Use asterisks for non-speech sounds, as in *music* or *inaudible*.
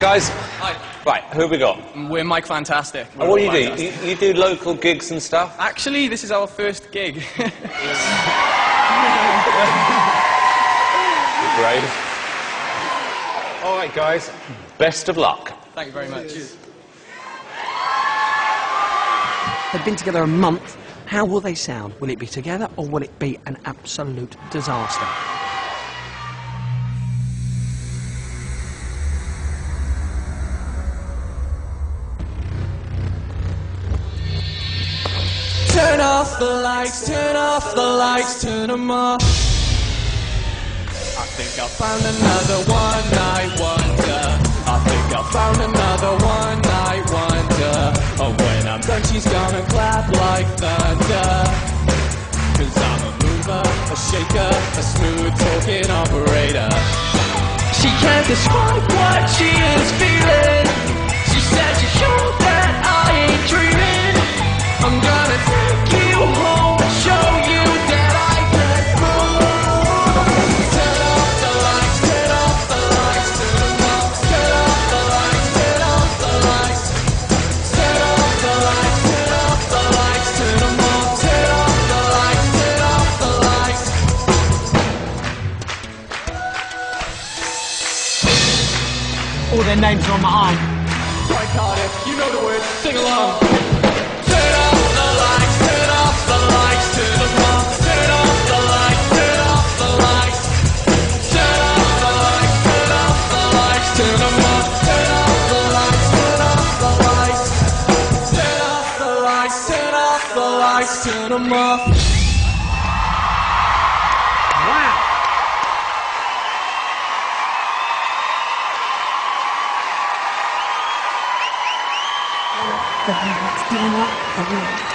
Guys, Hi, right, who have we got? we're Mike Fantastic. We're what do all you do? You, you do local gigs and stuff? Actually, this is our first gig. *laughs* Great. All right, guys, best of luck. Thank you very much. They've been together a month. How will they sound? Will it be together or will it be an absolute disaster? Off the lights, turn off the lights, turn them off. I think I found another one night wonder. I think I found another one night wonder. Oh, when I'm done, she's gonna clap like thunder. Cause I'm a mover, a shaker, a smooth talking operator. She can't describe what she is feeling. All their names are on my arm. Right, Cardiff, you know the words, sing along. Turn off the lights, turn off the lights, turn them off. Turn off the lights, turn off the lights. Turn off the lights, turn off the lights, turn them off. Turn off the lights, turn off the lights. Turn off the lights, turn off the lights, turn them off. 伝えはダメ